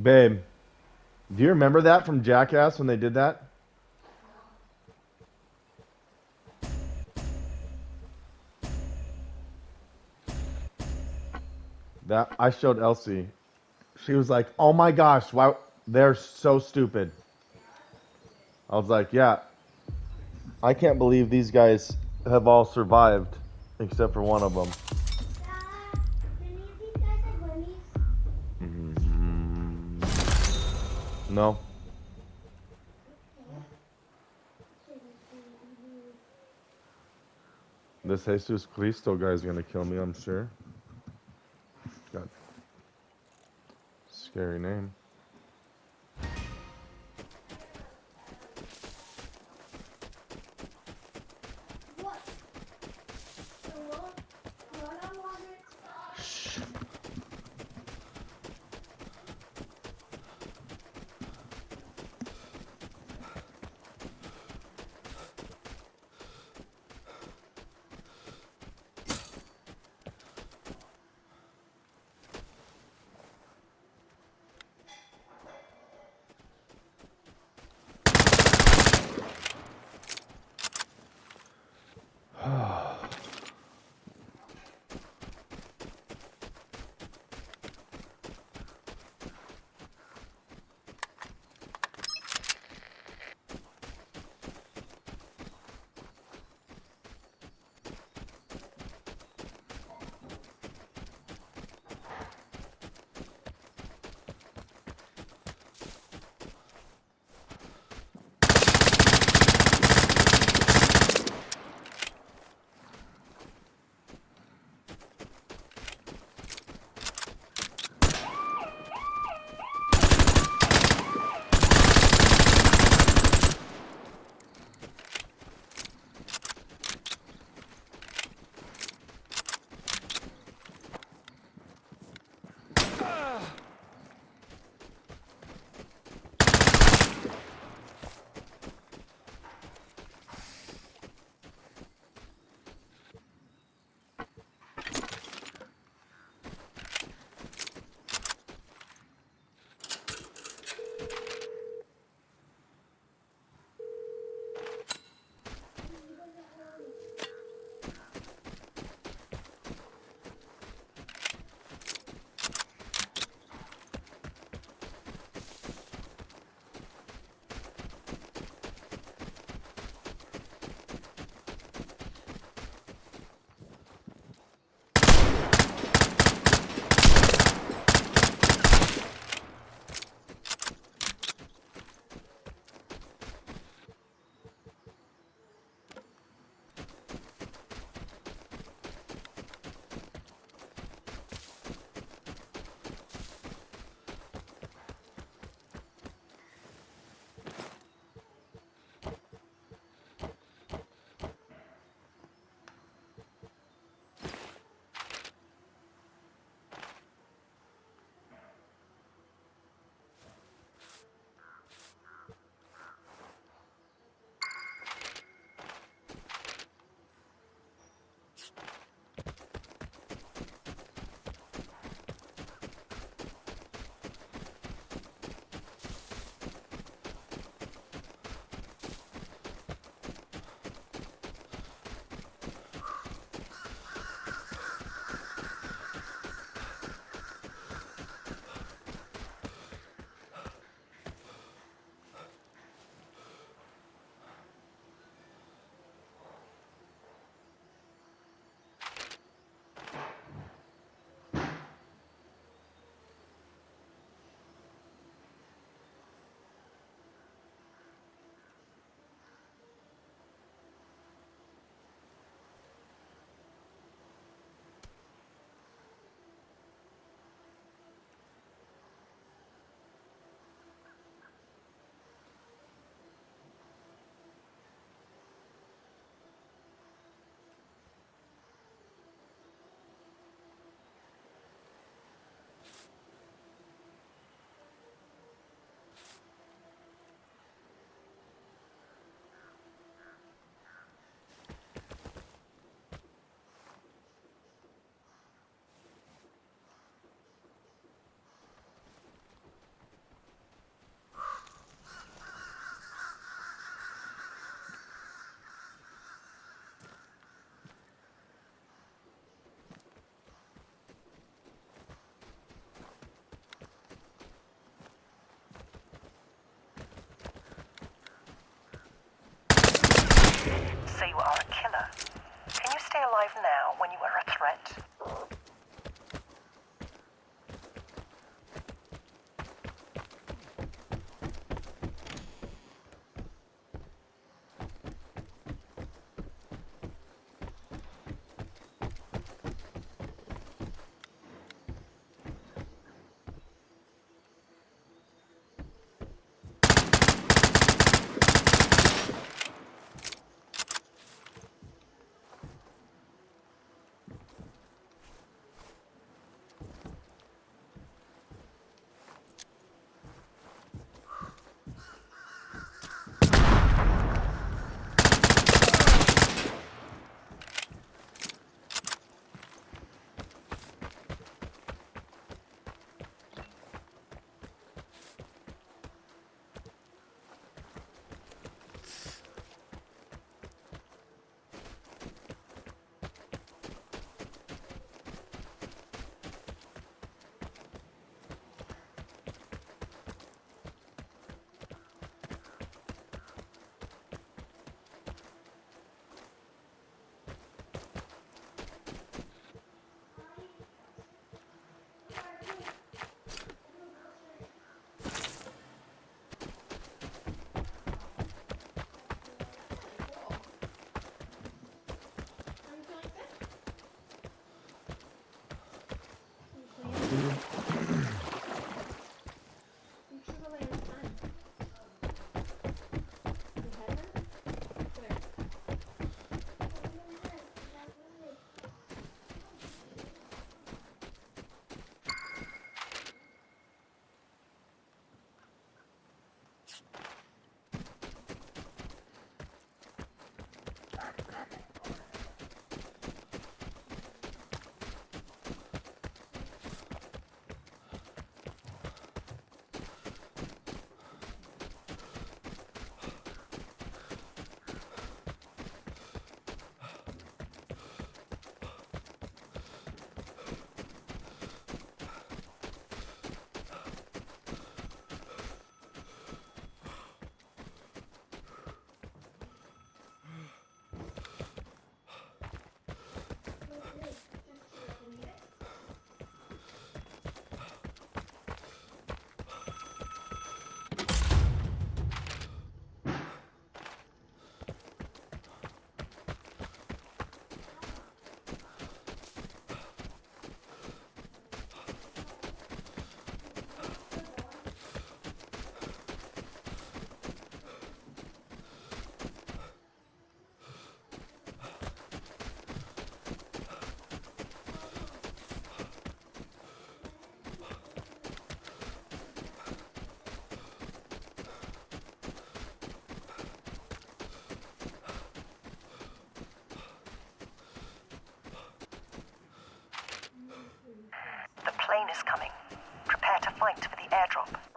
Babe, do you remember that from Jackass when they did that? That I showed Elsie. She was like, "Oh my gosh, why they're so stupid." I was like, "Yeah, I can't believe these guys have all survived except for one of them." No. This Jesus Cristo guy is gonna kill me, I'm sure. Got scary name. say you are a killer. Can you stay alive now when you are a threat? Plane is coming. Prepare to fight for the airdrop.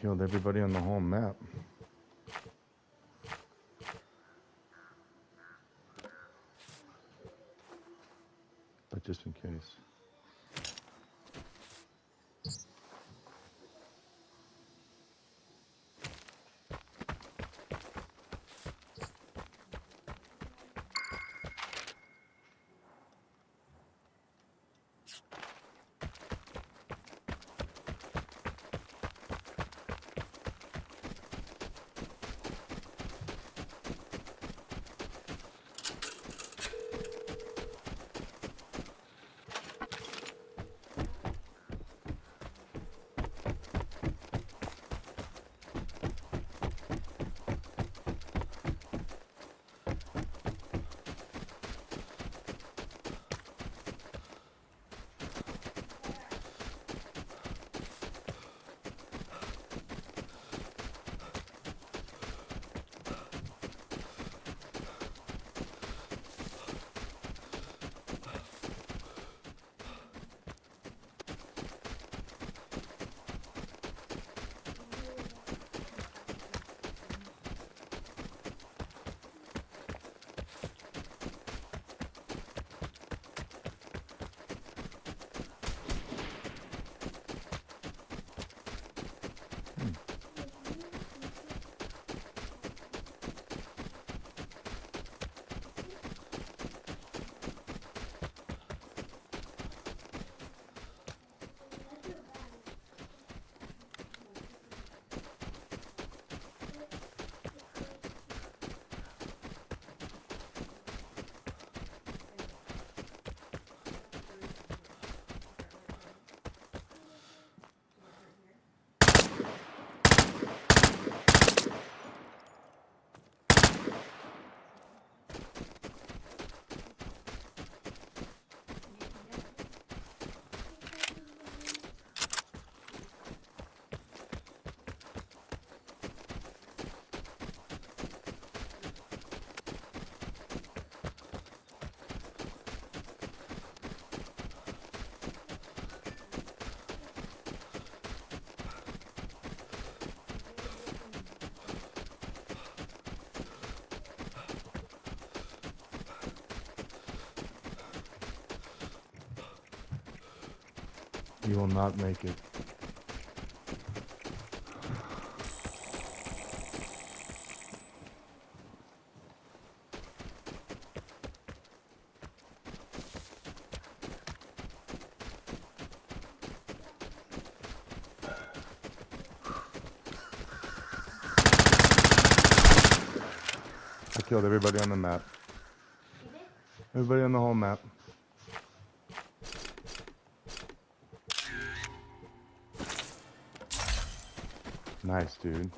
Killed everybody on the whole map. You will not make it. I killed everybody on the map. Everybody on the whole map. Nice, dude.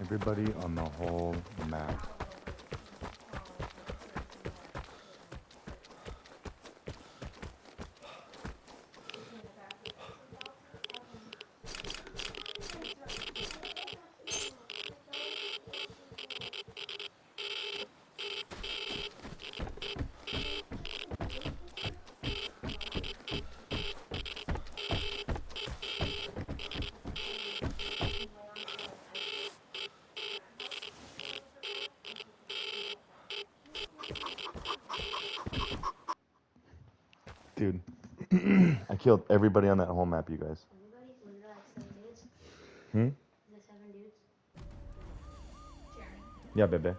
Everybody on the whole map. Killed everybody on that whole map, you guys. Everybody? Was it like seven dudes? Hmm? Is seven dudes? Yeah, baby.